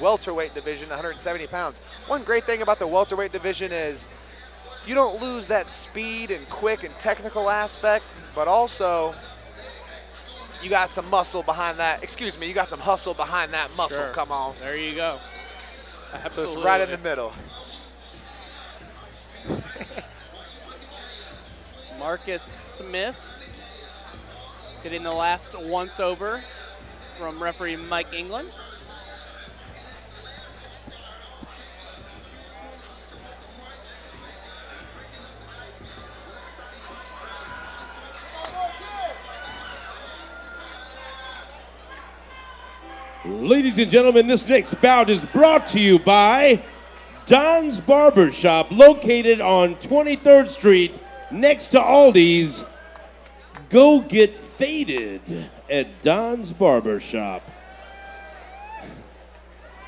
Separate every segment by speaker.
Speaker 1: welterweight division, 170 pounds. One great thing about the welterweight division is you don't lose that speed and quick and technical aspect, but also you got some muscle behind that. Excuse me, you got some hustle behind that muscle.
Speaker 2: Sure.
Speaker 1: Come on.
Speaker 2: There you go.
Speaker 1: So
Speaker 2: Absolutely.
Speaker 1: it's right in the middle.
Speaker 2: Marcus Smith getting the last once over from referee Mike England.
Speaker 3: Ladies and gentlemen, this next bout is brought to you by Don's Barber Shop, located on 23rd Street next to Aldi's. Go get faded at Don's Barber Shop.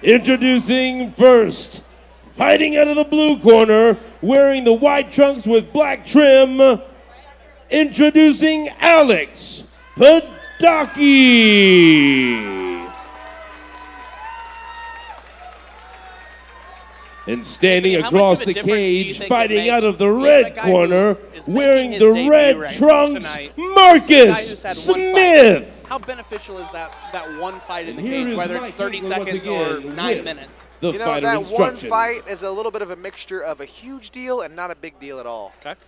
Speaker 3: Introducing first, fighting out of the blue corner, wearing the white trunks with black trim. Introducing Alex Pedockie. And standing
Speaker 2: Anthony, how much
Speaker 3: across the
Speaker 2: difference do you
Speaker 3: cage, fighting out of the
Speaker 2: when you have a
Speaker 3: red
Speaker 2: guy
Speaker 3: corner, wearing the red
Speaker 2: right
Speaker 3: trunks,
Speaker 2: tonight,
Speaker 3: Marcus
Speaker 2: who's had one fight.
Speaker 3: Smith.
Speaker 2: How beneficial is that that one fight in the
Speaker 3: And here
Speaker 2: cage, whether it's 30
Speaker 3: England once
Speaker 2: seconds or nine minutes?
Speaker 3: The
Speaker 1: you know, that one fight is a little bit of a mixture of a huge deal and not a big deal at all.
Speaker 2: Okay.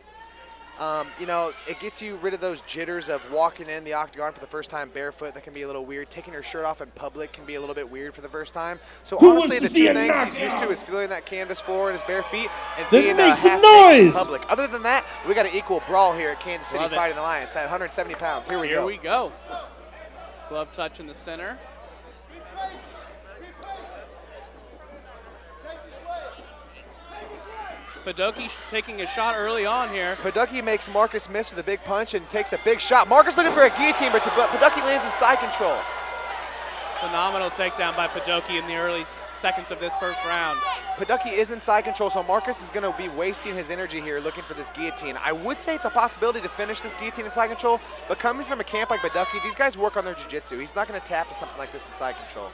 Speaker 1: Um, you know, it gets you rid of those jitters of walking in the octagon for the first time barefoot. That can be a little weird. Taking your shirt off in public can be a little bit weird for the first time. So
Speaker 3: Who
Speaker 1: honestly, the two things he's used to is feeling that canvas floor in his bare feet and
Speaker 3: Then
Speaker 1: being uh, half naked in
Speaker 3: noise.
Speaker 1: public. Other than that, we got an equal brawl here at Kansas City
Speaker 2: Love it.
Speaker 1: Fighting Alliance at 170 pounds. Here we
Speaker 2: Here
Speaker 1: go.
Speaker 2: we go. Glove touch in the center. Pedockie taking a shot early on here.
Speaker 1: Pedockie makes Marcus miss with a big punch and takes a big shot. Marcus looking for a guillotine, but Pedockie lands in side control.
Speaker 2: Phenomenal takedown by Pedockie in the early seconds of this first round.
Speaker 1: Pedockie is in side control, so Marcus is going to be wasting his energy here looking for this guillotine. I would say it's a possibility to finish this guillotine in side control, but coming from a camp like Pedockie, these guys work on their jiu-jitsu. He's not going to tap to something like this in side control.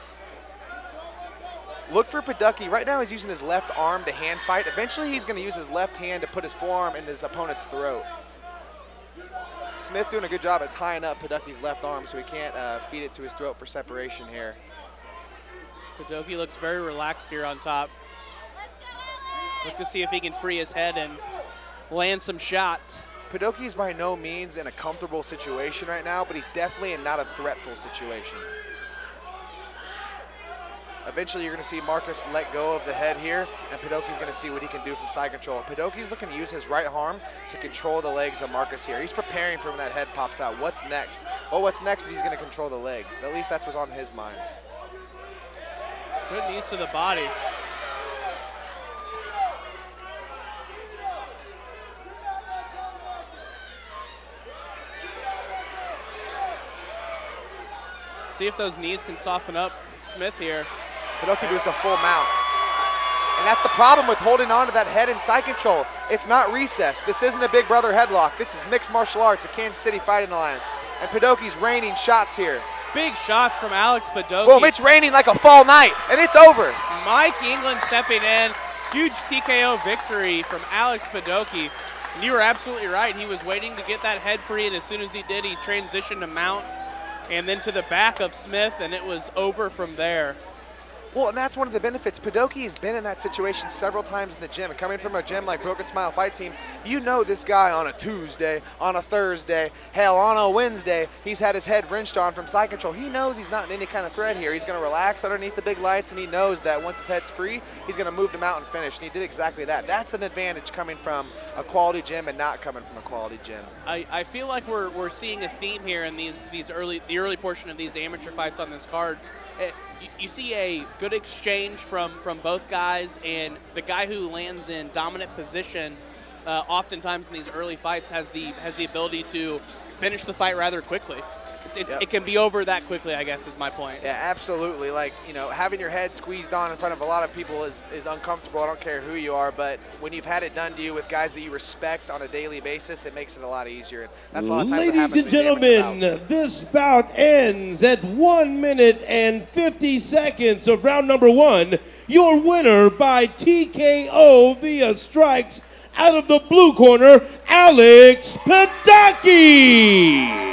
Speaker 1: Look for Pedockie. Right now he's using his left arm to hand fight. Eventually he's going to use his left hand to put his forearm in his opponent's throat. Smith doing a good job at tying up Pedockie's left arm so he can't uh, feed it to his throat for separation here.
Speaker 2: Pedockie looks very relaxed here on top. Look to see if he can free his head and land some shots.
Speaker 1: Pedockie is by no means in a comfortable situation right now, but he's definitely in not a threatful situation. Eventually, you're going to see Marcus let go of the head here, and Pedockie's going to see what he can do from side control. Pedockie's looking to use his right arm to control the legs of Marcus here. He's preparing for when that head pops out. What's next? Well, what's next is he's going to control the legs. At least that's what's on his mind.
Speaker 2: Good knees to the body. See if those knees can soften up Smith here.
Speaker 1: Pedockie does the full mount. And that's the problem with holding on to that head in side control. It's not recess. This isn't a big brother headlock. This is mixed martial arts, a Kansas City Fighting Alliance. And Pedockie's raining shots here.
Speaker 2: Big shots from Alex Pedockie.
Speaker 1: Boom, it's raining like a fall night, and it's over.
Speaker 2: Mike England stepping in. Huge TKO victory from Alex Pedockie. And you were absolutely right. He was waiting to get that head free, and as soon as he did, he transitioned to mount and then to the back of Smith, and it was over from there.
Speaker 1: Well, and that's one of the benefits. Pedockie has been in that situation several times in the gym. Coming from a gym like Broken Smile Fight Team, you know this guy on a Tuesday, on a Thursday, hell, on a Wednesday, he's had his head wrenched on from side control. He knows he's not in any kind of threat here. He's going to relax underneath the big lights, and he knows that once his head's free, he's going to move him out and finish. And he did exactly that. That's an advantage coming from a quality gym and not coming from a quality gym.
Speaker 2: I, I feel like we're, we're seeing a theme here in these these early the early portion of these amateur fights on this card. It, you, see a good exchange from from both guys, and the guy who lands in dominant position, uh, oftentimes in these early fights, has the has the ability to finish the fight rather quickly. It's,
Speaker 1: Yep.
Speaker 2: It can be over that quickly, I guess, is my point.
Speaker 1: Yeah, absolutely. Like, you know, having your head squeezed on in front of a lot of people is, is uncomfortable. I don't care who you are, but when you've had it done to you with guys that you respect on a daily basis, it makes it a lot easier. And that's a lot of times
Speaker 3: Ladies
Speaker 1: happens
Speaker 3: and
Speaker 1: with these amateur
Speaker 3: gentlemen, this bout ends at 1 minute and 50 seconds of round number one. Your winner by TKO via strikes out of the blue corner, Alex Pedockie.